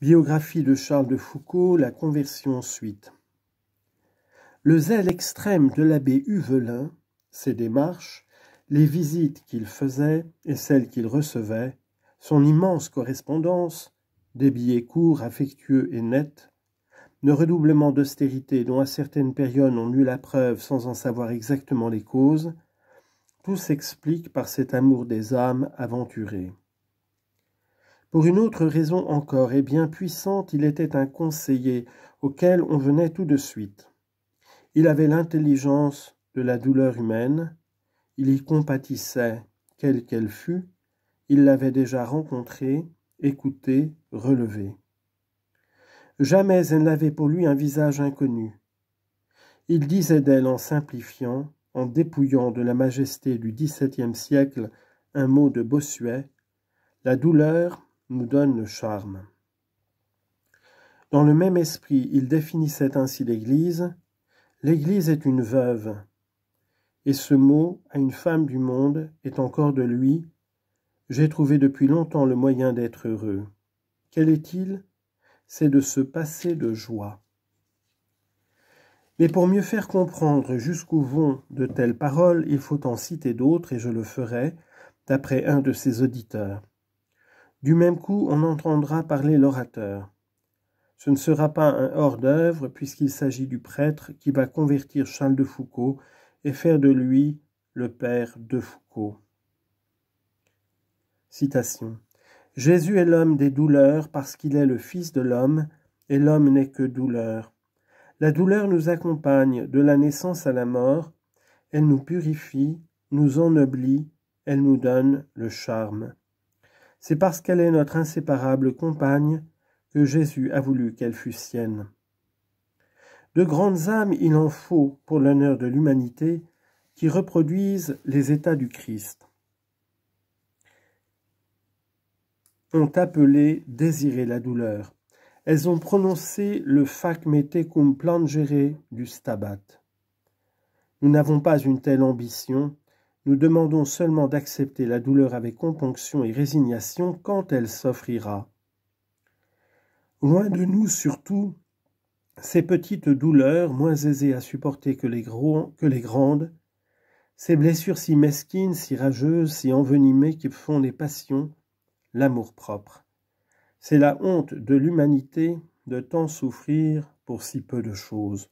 Biographie de Charles de Foucault, la conversion suite. Le zèle extrême de l'abbé Huvelin, ses démarches, les visites qu'il faisait et celles qu'il recevait, son immense correspondance, des billets courts, affectueux et nets, le redoublement d'austérité dont à certaines périodes on eut la preuve sans en savoir exactement les causes, tout s'explique par cet amour des âmes aventurées. Pour une autre raison encore et bien puissante, il était un conseiller auquel on venait tout de suite. Il avait l'intelligence de la douleur humaine, il y compatissait, quelle qu'elle fût, il l'avait déjà rencontrée, écoutée, relevée. Jamais elle n'avait pour lui un visage inconnu. Il disait d'elle en simplifiant, en dépouillant de la majesté du XVIIe siècle un mot de Bossuet, la douleur nous donne le charme. Dans le même esprit, il définissait ainsi l'Église. L'Église est une veuve, et ce mot, à une femme du monde, est encore de lui. J'ai trouvé depuis longtemps le moyen d'être heureux. Quel est-il? C'est de se passer de joie. Mais pour mieux faire comprendre jusqu'où vont de telles paroles, il faut en citer d'autres, et je le ferai, d'après un de ses auditeurs. Du même coup, on entendra parler l'orateur. Ce ne sera pas un hors-d'œuvre, puisqu'il s'agit du prêtre qui va convertir Charles de Foucault et faire de lui le père de Foucault. Citation. Jésus est l'homme des douleurs parce qu'il est le Fils de l'homme, et l'homme n'est que douleur. La douleur nous accompagne de la naissance à la mort, elle nous purifie, nous ennoblit, elle nous donne le charme. C'est parce qu'elle est notre inséparable compagne que Jésus a voulu qu'elle fût sienne. De grandes âmes il en faut pour l'honneur de l'humanité qui reproduisent les états du Christ. Ont appelé désirer la douleur. Elles ont prononcé le fac metecum plangere du stabat. Nous n'avons pas une telle ambition, nous demandons seulement d'accepter la douleur avec componction et résignation quand elle s'offrira. Loin de nous surtout ces petites douleurs moins aisées à supporter que les, que les grandes, ces blessures si mesquines, si rageuses, si envenimées qui font des passions, l'amour-propre. C'est la honte de l'humanité de tant souffrir pour si peu de choses.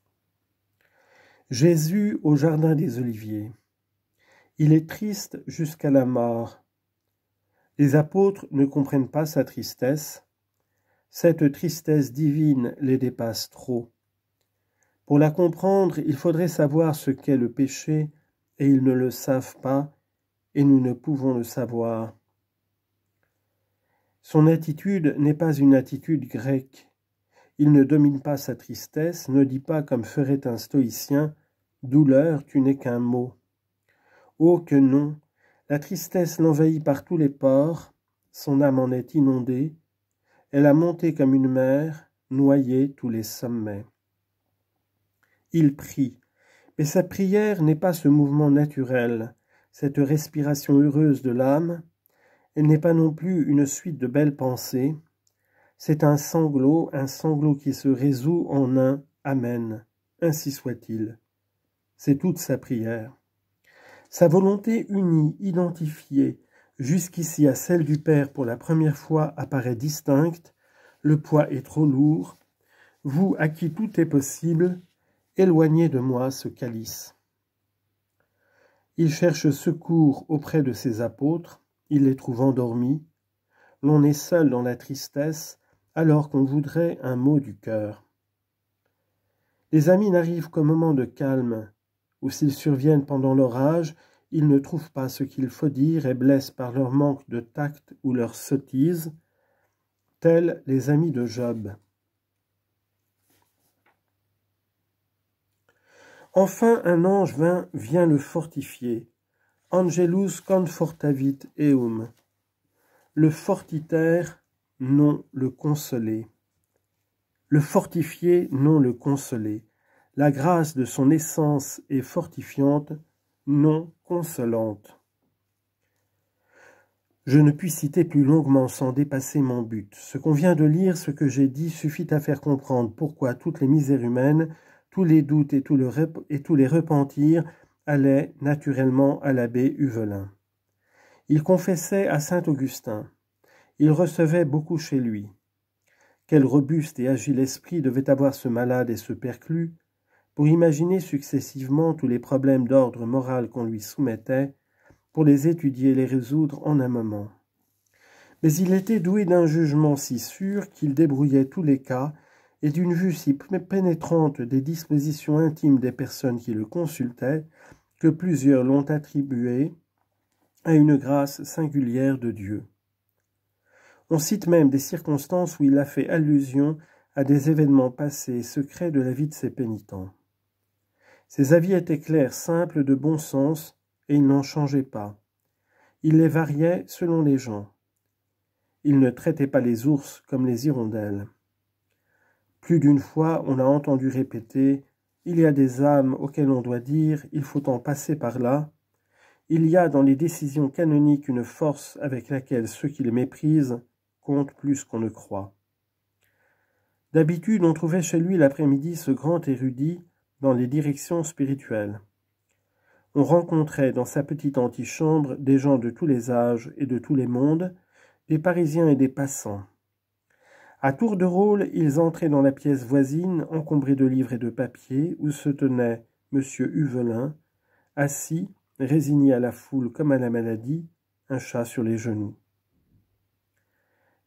Jésus au jardin des Oliviers. Il est triste jusqu'à la mort. Les apôtres ne comprennent pas sa tristesse. Cette tristesse divine les dépasse trop. Pour la comprendre, il faudrait savoir ce qu'est le péché, et ils ne le savent pas, et nous ne pouvons le savoir. Son attitude n'est pas une attitude grecque. Il ne domine pas sa tristesse, ne dit pas comme ferait un stoïcien Douleur, tu n'es qu'un mot. Oh que non La tristesse l'envahit par tous les pores, son âme en est inondée, elle a monté comme une mer, noyé tous les sommets. Il prie, mais sa prière n'est pas ce mouvement naturel, cette respiration heureuse de l'âme, elle n'est pas non plus une suite de belles pensées, c'est un sanglot, un sanglot qui se résout en un Amen, ainsi soit-il. C'est toute sa prière. Sa volonté unie, identifiée, jusqu'ici à celle du Père pour la première fois apparaît distincte, le poids est trop lourd, vous à qui tout est possible, éloignez de moi ce calice. Il cherche secours auprès de ses apôtres, il les trouve endormis, l'on est seul dans la tristesse alors qu'on voudrait un mot du cœur. Les amis n'arrivent qu'au moment de calme, ou s'ils surviennent pendant l'orage, ils ne trouvent pas ce qu'il faut dire et blessent par leur manque de tact ou leur sottise, tels les amis de Job. Enfin un ange vient le fortifier. Angelus confortavit eum. Le fortiter, non le consoler. Le fortifier, non le consoler. La grâce de son essence est fortifiante, non consolante. Je ne puis citer plus longuement sans dépasser mon but. Ce qu'on vient de lire, ce que j'ai dit, suffit à faire comprendre pourquoi toutes les misères humaines, tous les doutes et, tous les repentirs allaient naturellement à l'abbé Huvelin. Il confessait à saint Augustin. Il recevait beaucoup chez lui. Quel robuste et agile esprit devait avoir ce malade et ce perclus pour imaginer successivement tous les problèmes d'ordre moral qu'on lui soumettait, pour les étudier et les résoudre en un moment. Mais il était doué d'un jugement si sûr qu'il débrouillait tous les cas et d'une vue si pénétrante des dispositions intimes des personnes qui le consultaient que plusieurs l'ont attribué à une grâce singulière de Dieu. On cite même des circonstances où il a fait allusion à des événements passés secrets de la vie de ses pénitents. Ses avis étaient clairs, simples, de bon sens, et il n'en changeait pas. Il les variait selon les gens. Il ne traitait pas les ours comme les hirondelles. Plus d'une fois, on a entendu répéter Il y a des âmes auxquelles on doit dire Il faut en passer par là. Il y a dans les décisions canoniques une force avec laquelle ceux qui les méprisent comptent plus qu'on ne croit. D'habitude, on trouvait chez lui l'après-midi ce grand érudit dans les directions spirituelles on rencontrait dans sa petite antichambre des gens de tous les âges et de tous les mondes, des Parisiens et des passants. À tour de rôle, ils entraient dans la pièce voisine, encombrée de livres et de papiers, où se tenait M. Huvelin, assis, résigné à la foule comme à la maladie, un chat sur les genoux.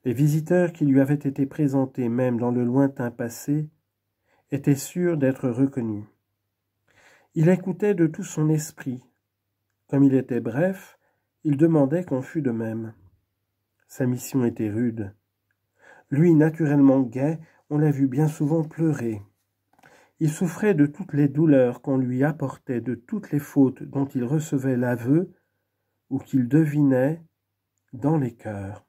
Les visiteurs qui lui avaient été présentés même dans le lointain passé étaient sûrs d'être reconnus. Il écoutait de tout son esprit. Comme il était bref, il demandait qu'on fût de même. Sa mission était rude. Lui, naturellement gai, on l'a vu bien souvent pleurer. Il souffrait de toutes les douleurs qu'on lui apportait, de toutes les fautes dont il recevait l'aveu ou qu'il devinait dans les cœurs.